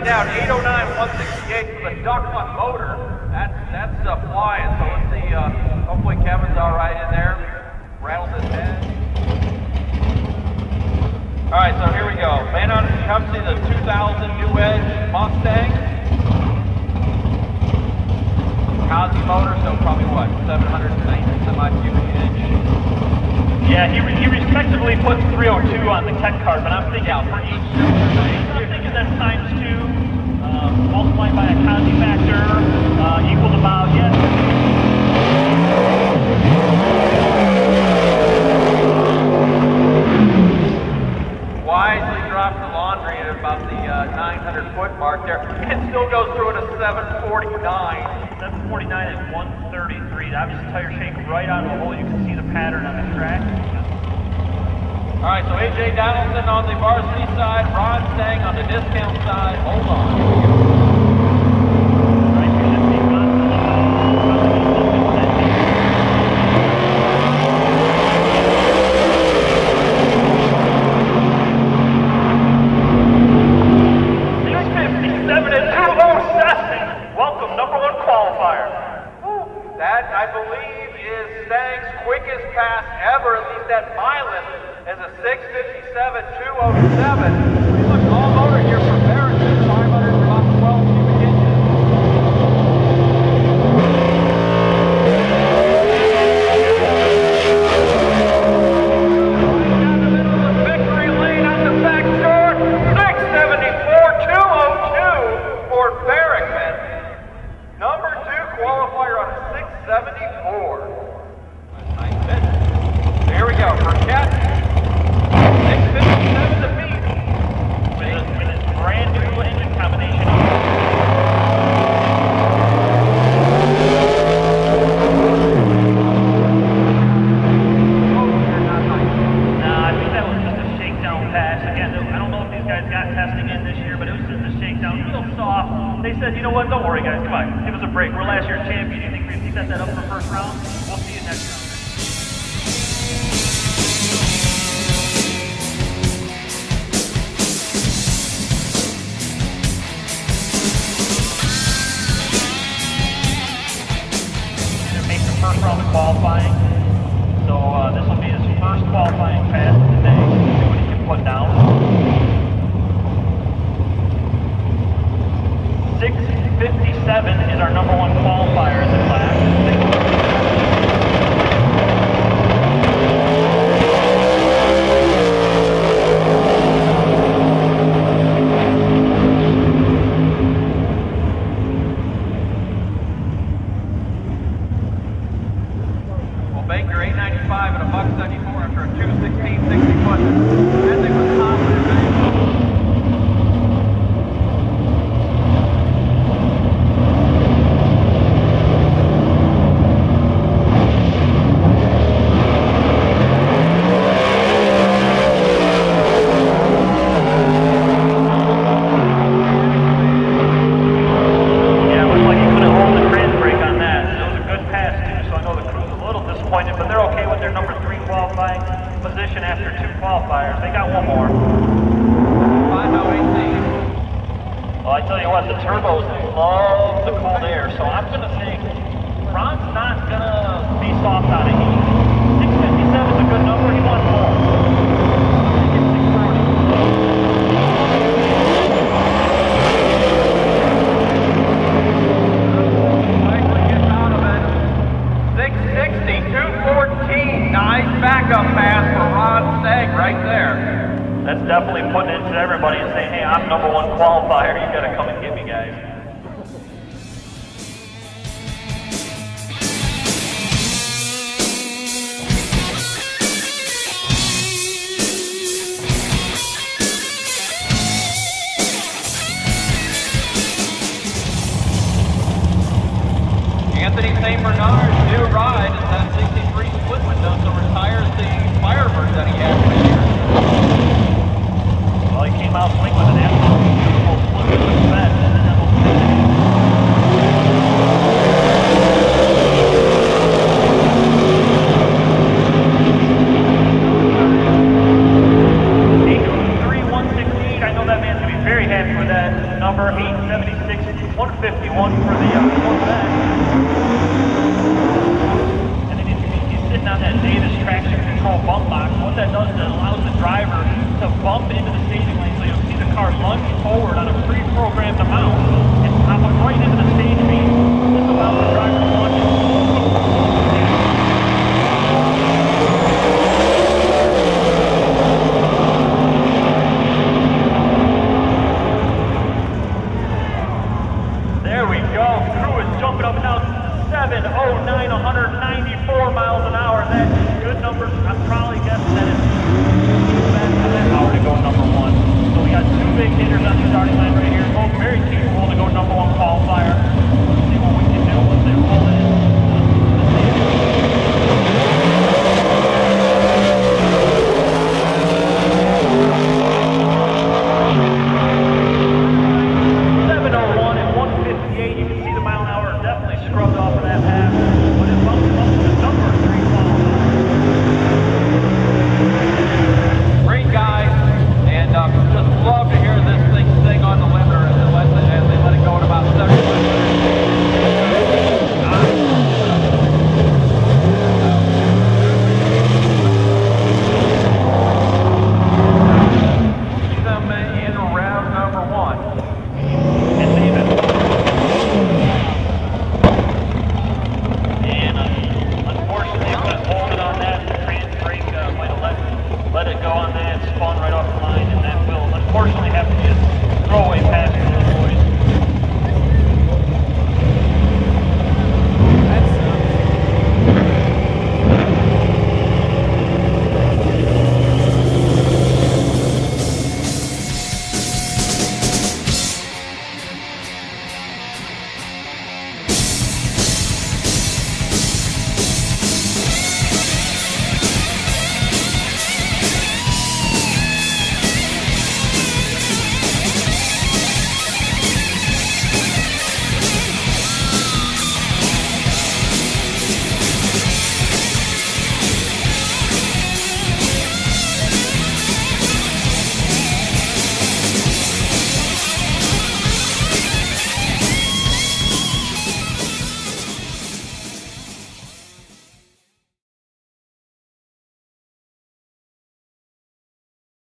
out 809-168 for the Duckman motor. That's that's uh, flying. So let's see. Uh, hopefully Kevin's all right in there. Rattles his head. All right, so here we go. Man on come see the 2000 New Edge Mustang. Kaase motor, so probably what 790 semi cubic inch. Yeah, he, he respectively put 302 on the tech card, but I'm thinking Yeah, for each. I'm thinking that's times two, uh, multiplied by a Kaase factor, uh, equals about, yes, Wisely dropped the laundry at about the uh, 900 foot mark there. It still goes through at a 749. 749 and 133. Obviously, the tire shake right out of the hole. You can see the pattern on the track. All right, so AJ Donaldson on the varsity side, Ron Stang on the discount side. Hold on. That, I believe, is Stang's quickest pass ever, at least at my list, as a 657 207. Said, you know what, don't worry guys, come on, give us a break. We're last year's champion. You think we can set that up for first round? We'll see you next round. The turbos love the cold air, so I'm gonna say Ron's not gonna be soft out of heat. 657 is a good number. He wants more. Give him 640. Nicely gets out of it. 660, 214. Nice backup pass for Ron Stang right there. That's definitely putting it to everybody and saying, hey, I'm number one qualifier. You gotta come and get me, number 876, 151 for the uh, Corvette. And then he's sitting on that Davis traction control bump box. What that does is it allows the driver